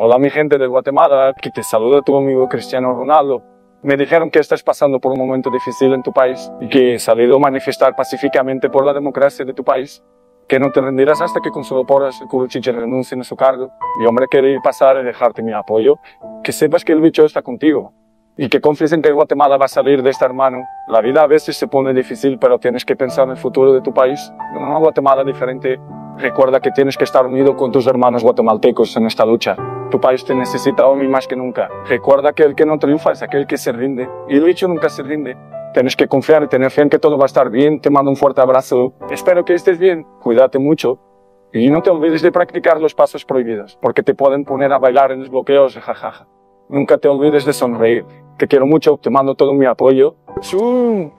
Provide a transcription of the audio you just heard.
Hola mi gente de Guatemala, que te saluda tu amigo Cristiano Ronaldo. Me dijeron que estás pasando por un momento difícil en tu país y que has salido a manifestar pacíficamente por la democracia de tu país. Que no te rendirás hasta que con solo porras el Curuchiche renuncie a su cargo. Y hombre, quería pasar y dejarte mi apoyo. Que sepas que el bicho está contigo. Y que confíes en que Guatemala va a salir de esta hermano. La vida a veces se pone difícil, pero tienes que pensar en el futuro de tu país. Una Guatemala diferente. Recuerda que tienes que estar unido con tus hermanos guatemaltecos en esta lucha. Tu país te necesita hoy más que nunca. Recuerda que el que no triunfa es aquel que se rinde. Y el bicho nunca se rinde. Tienes que confiar y tener fe en que todo va a estar bien. Te mando un fuerte abrazo. Espero que estés bien. Cuídate mucho. Y no te olvides de practicar los pasos prohibidos, porque te pueden poner a bailar en los bloqueos, jajaja. Nunca te olvides de sonreír. Te quiero mucho, te mando todo mi apoyo. ¡Zum!